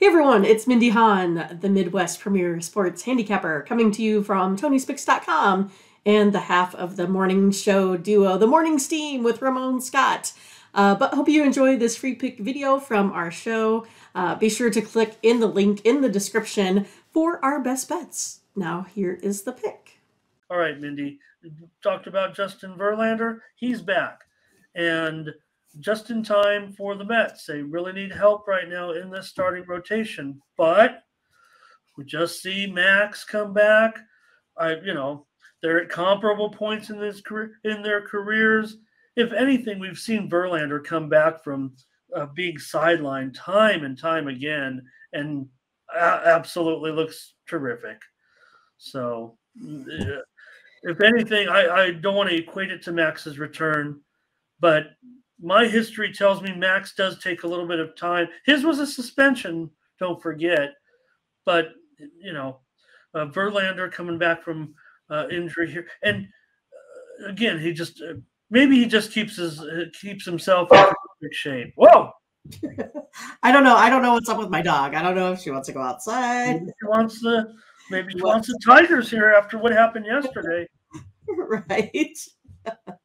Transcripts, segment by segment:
Hey everyone, it's Mindy Hahne, the Midwest Premier Sports Handicapper, coming to you from TonySpicks.com and the half of the morning show duo, The Morning Steam with Ramon Scott. Uh, but hope you enjoy this free pick video from our show. Uh, be sure to click in the link in the description for our best bets. Now, here is the pick. All right, Mindy. Talked about Justin Verlander. He's back. And just in time for the Mets. They really need help right now in this starting rotation. But we just see Max come back. I, you know, they're at comparable points in this career in their careers. If anything, we've seen Verlander come back from uh, being sidelined time and time again, and absolutely looks terrific. So, uh, if anything, I, I don't want to equate it to Max's return, but my history tells me Max does take a little bit of time. His was a suspension, don't forget, but you know, uh, Verlander coming back from uh, injury here, and uh, again, he just uh, maybe he just keeps his uh, keeps himself in perfect shape. Whoa. I don't know. I don't know what's up with my dog. I don't know if she wants to go outside. Maybe she wants the maybe she wants the Tigers here after what happened yesterday. right.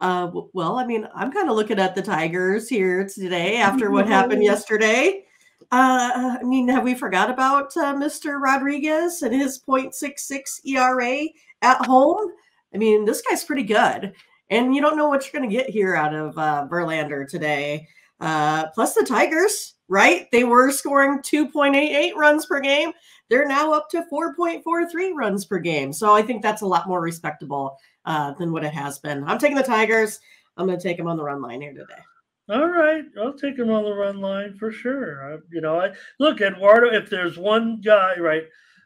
Uh, well, I mean, I'm kind of looking at the Tigers here today after what happened yesterday. Uh, I mean, have we forgot about uh, Mr. Rodriguez and his 0.66 ERA at home? I mean, this guy's pretty good. And you don't know what you're going to get here out of uh, Verlander today. Uh, plus the Tigers, right? They were scoring 2.88 runs per game. They're now up to 4.43 runs per game. So I think that's a lot more respectable uh, than what it has been. I'm taking the Tigers. I'm going to take them on the run line here today. All right, I'll take him on the run line for sure. I, you know, I look Eduardo. If there's one guy, right,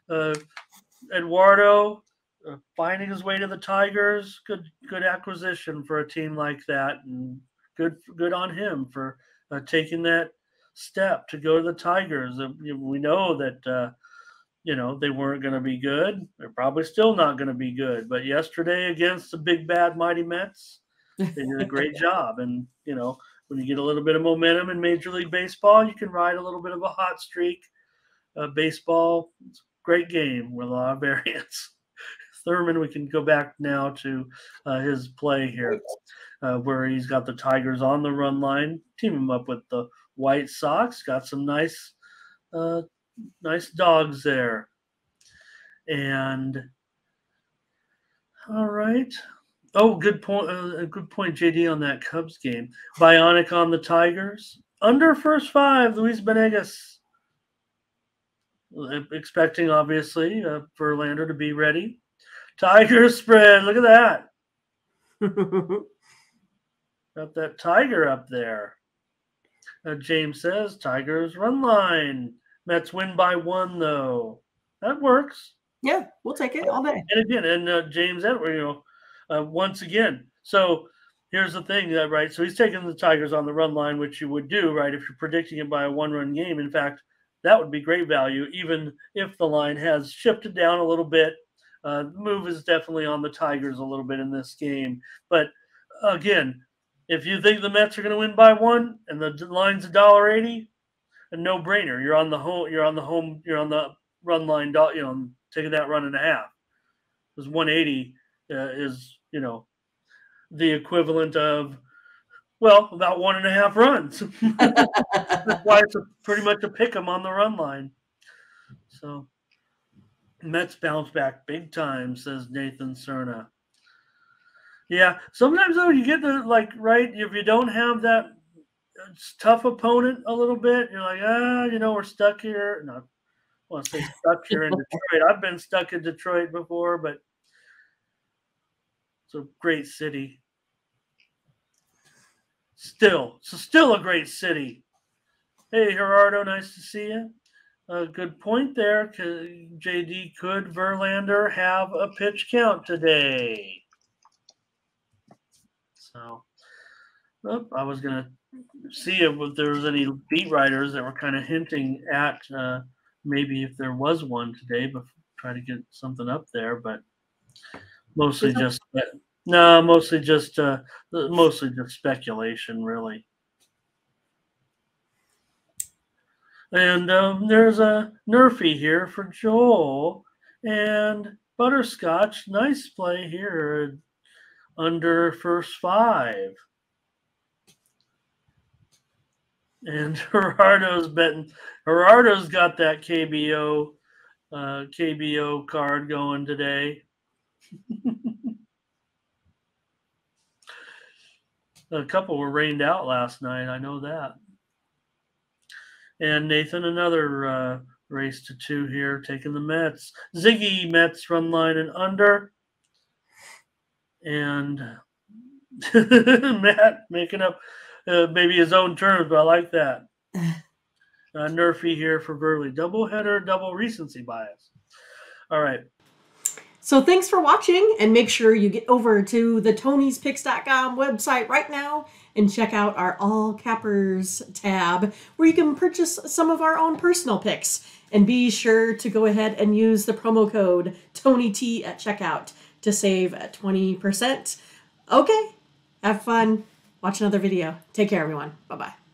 uh, Eduardo uh, finding his way to the Tigers, good good acquisition for a team like that, and good good on him for uh, taking that step to go to the Tigers. We know that uh, you know they weren't going to be good. They're probably still not going to be good. But yesterday against the big bad mighty Mets, they did a great job, and you know when you get a little bit of momentum in Major League Baseball, you can ride a little bit of a hot streak. Uh, baseball, it's a great game with a lot of variance. Thurman, we can go back now to uh, his play here, uh, where he's got the Tigers on the run line, team him up with the White Sox. Got some nice, uh, nice dogs there, and all right. Oh, good point. Uh, good point, JD, on that Cubs game. Bionic on the Tigers. Under first five, Luis Benegas. Expecting, obviously, uh, Verlander to be ready. Tigers spread. Look at that. Got that Tiger up there. Uh, James says Tigers run line. Mets win by one, though. That works. Yeah, we'll take it all day. And again, and uh, James Edward, you know, uh, once again. So here's the thing, uh, right? So he's taking the Tigers on the run line, which you would do, right? If you're predicting it by a one run game. In fact, that would be great value, even if the line has shifted down a little bit. Uh, the move is definitely on the Tigers a little bit in this game. But again, if you think the Mets are going to win by one and the line's a dollar eighty, a no brainer. You're on the home. You're on the home. You're on the run line. You know, taking that run and a half. Because one eighty uh, is you know the equivalent of well about one and a half runs. That's why it's a, pretty much a pick 'em on the run line. So Mets bounce back big time, says Nathan Cerna. Yeah, sometimes though you get the like right if you don't have that tough opponent a little bit, you're like ah, you know we're stuck here. No, I want to say stuck here in Detroit. I've been stuck in Detroit before, but it's a great city. Still, so still a great city. Hey Gerardo, nice to see you. A good point there. JD, could Verlander have a pitch count today? So, well, I was going to see if there was any beat writers that were kind of hinting at uh, maybe if there was one today, but try to get something up there. But mostly just no, mostly just uh, mostly just speculation, really. And um, there's a Nerfy here for Joel. And Butterscotch, nice play here under first five. And Gerardo's betting. Gerardo's got that KBO uh, KBO card going today. a couple were rained out last night. I know that. And Nathan, another uh, race to two here, taking the Mets. Ziggy Mets run line and under. And Matt making up uh, maybe his own terms, but I like that. Uh, Nerfy here for Burley. Double header, double recency bias. All right. So thanks for watching and make sure you get over to the tonyspicks.com website right now and check out our all cappers tab where you can purchase some of our own personal picks and be sure to go ahead and use the promo code TonyT at checkout to save 20%. Okay. Have fun. Watch another video. Take care everyone. Bye-bye.